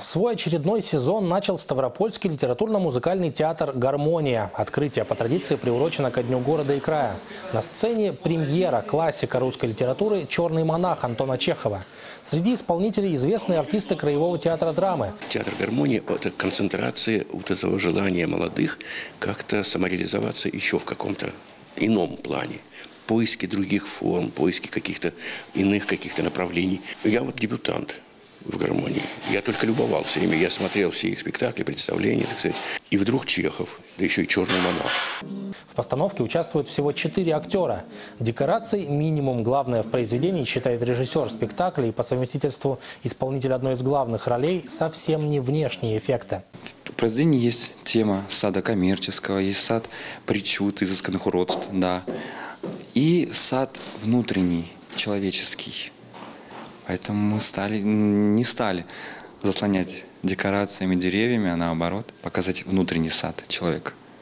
Свой очередной сезон начал Ставропольский литературно-музыкальный театр «Гармония». Открытие по традиции приурочено ко Дню города и края. На сцене премьера классика русской литературы «Черный монах» Антона Чехова. Среди исполнителей известные артисты Краевого театра драмы. Театр гармонии – это концентрация вот этого желания молодых как-то самореализоваться еще в каком-то ином плане. Поиски других форм, поиски каких-то иных каких-то направлений. Я вот дебютант в гармонии. Я только любовался ими. Я смотрел все их спектакли, представления, так сказать. И вдруг Чехов, да еще и «Черный монах». В постановке участвуют всего четыре актера. Декораций минимум. Главное в произведении, считает режиссер спектакля и по совместительству исполнитель одной из главных ролей, совсем не внешние эффекты. В произведении есть тема сада коммерческого, есть сад причуд, изысканных уродств, да. И сад внутренний, человеческий. Поэтому мы стали, не стали заслонять декорациями, деревьями, а наоборот показать внутренний сад человека.